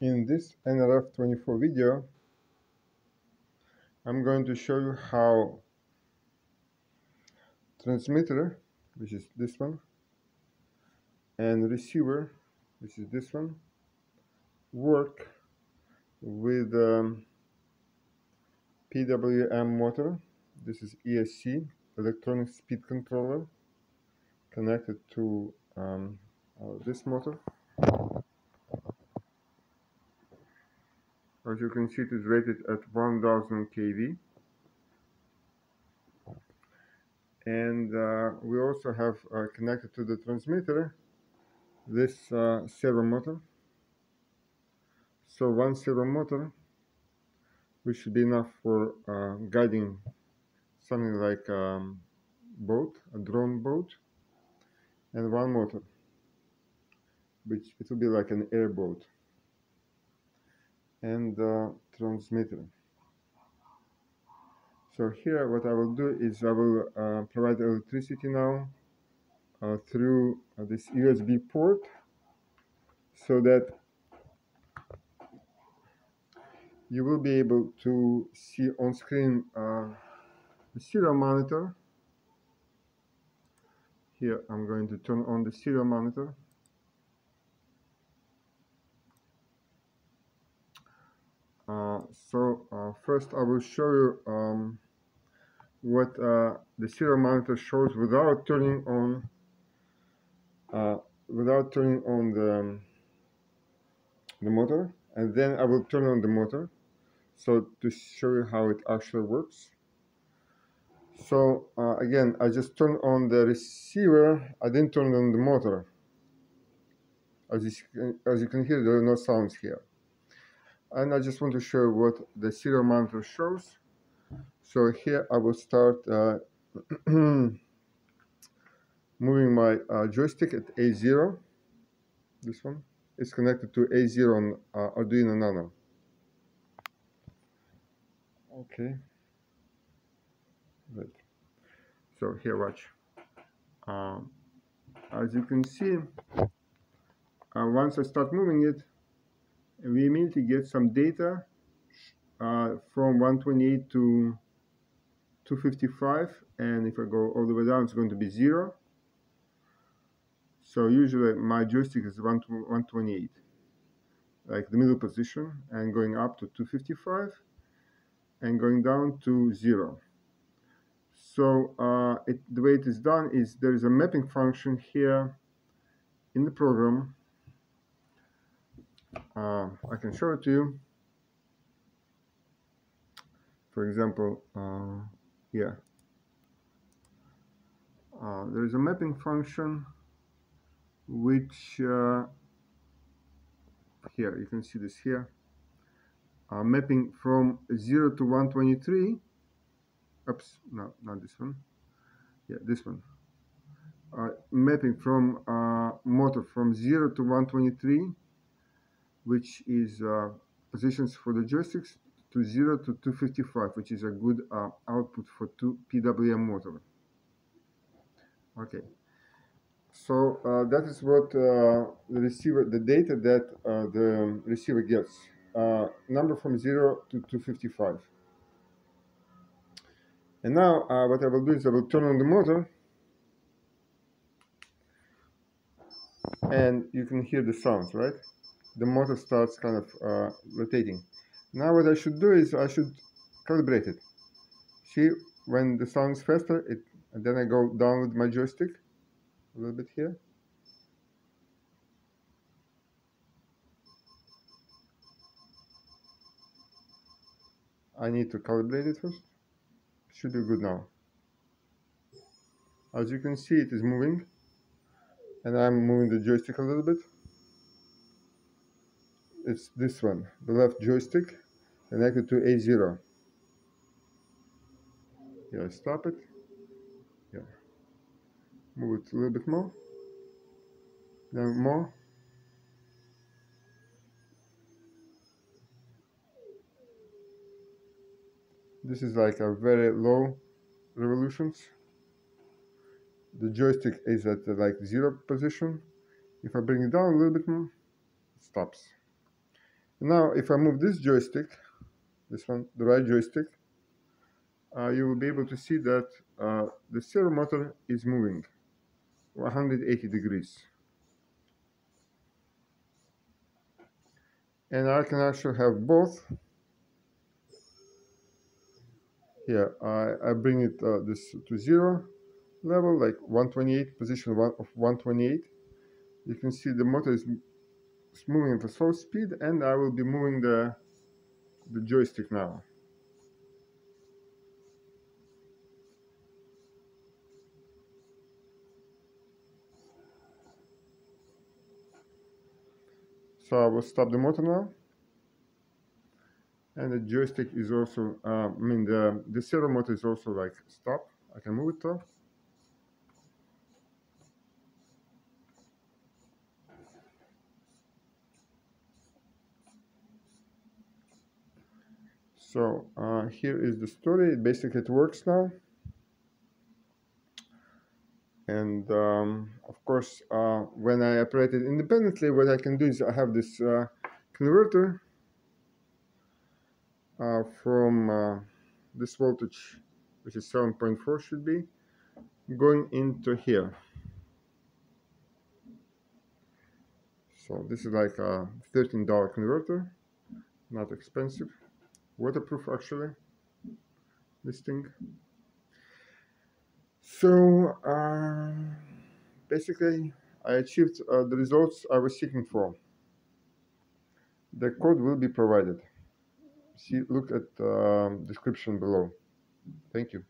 In this NRF24 video, I'm going to show you how transmitter, which is this one, and receiver, which is this one, work with um, PWM motor. This is ESC, electronic speed controller, connected to um, uh, this motor. As you can see, it is rated at 1000 kV. And uh, we also have uh, connected to the transmitter this uh, servo motor. So one servo motor, which should be enough for uh, guiding something like a um, boat, a drone boat, and one motor, which it will be like an airboat and the transmitter. So here what I will do is I will uh, provide electricity now uh, through uh, this USB port so that you will be able to see on screen uh, the serial monitor. Here I'm going to turn on the serial monitor. Uh, so uh, first I will show you um, what uh, the serial monitor shows without turning on without turning on the, um, the motor. And then I will turn on the motor so to show you how it actually works. So uh, again I just turned on the receiver. I didn't turn on the motor. As you, as you can hear there are no sounds here and I just want to show what the serial monitor shows. So here I will start uh, moving my uh, joystick at A0. This one is connected to A0 on uh, Arduino Nano. Okay. Good. So here, watch. Um, as you can see, uh, once I start moving it, we immediately get some data uh, from 128 to 255 and if I go all the way down it's going to be 0 so usually my joystick is 1 to 128 like the middle position and going up to 255 and going down to 0 so uh, it, the way it is done is there is a mapping function here in the program uh, I can show it to you. For example, uh, here. Uh, there is a mapping function which uh, here you can see this here. Uh, mapping from 0 to 123 oops no not this one. Yeah this one. Uh, mapping from motor from 0 to 123 which is uh, positions for the joysticks to 0 to 255 which is a good uh, output for two PWM motor. Okay. So uh, that is what uh, the receiver the data that uh, the receiver gets uh, number from 0 to 255 and now what I will do is I will turn on the motor. And you can hear the sounds right the motor starts kind of uh, rotating. Now what I should do is I should calibrate it. See, when the sound is faster, it, and then I go down with my joystick a little bit here. I need to calibrate it first. Should be good now. As you can see, it is moving. And I'm moving the joystick a little bit it's this one, the left joystick connected to A0. Yeah, stop it. Yeah. Move it a little bit more. Then more. This is like a very low revolutions. The joystick is at like zero position. If I bring it down a little bit more, it stops Now, if I move this joystick, this one, the right joystick, uh, you will be able to see that uh, the servo motor is moving 180 degrees. And I can actually have both. Here, I, I bring it uh, this to zero level, like 128, position one of 128. You can see the motor is moving at a slow speed and I will be moving the, the joystick now. So I will stop the motor now. And the joystick is also, uh, I mean the, the servo motor is also like stop. I can move it though. So uh, here is the story. Basically, it works now. And um, of course, uh, when I operate it independently, what I can do is I have this uh, converter uh, from uh, this voltage, which is 7.4 should be, going into here. So this is like a $13 converter, not expensive waterproof actually this thing. So uh, basically I achieved uh, the results I was seeking for. The code will be provided. See look at uh, description below. Thank you